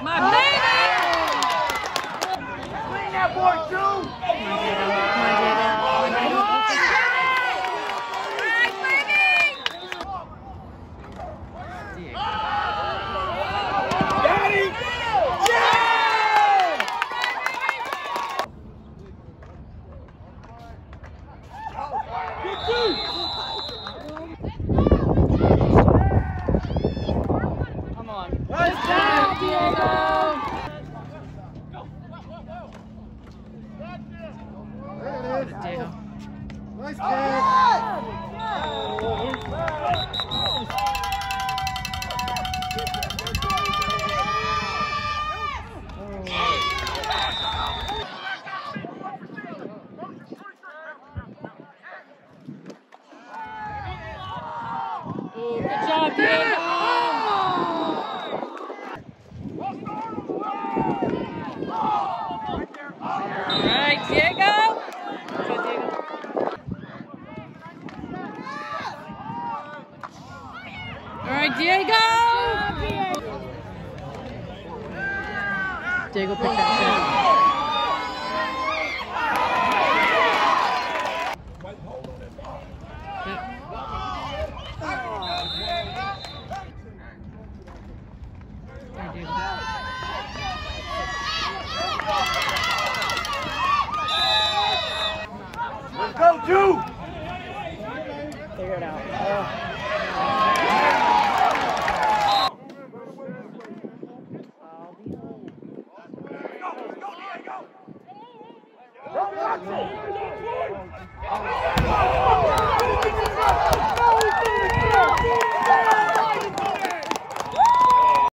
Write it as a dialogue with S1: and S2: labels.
S1: Oh, my baby!
S2: Swing
S1: that boy, too! Let's go! We got it! Diego.
S2: Good job, Diego. Right, Diego. Good Diego. All right, Diego. Diego picked that shot. Yep. There, Diego.
S1: Go, two.
S2: Figure it out. Oh.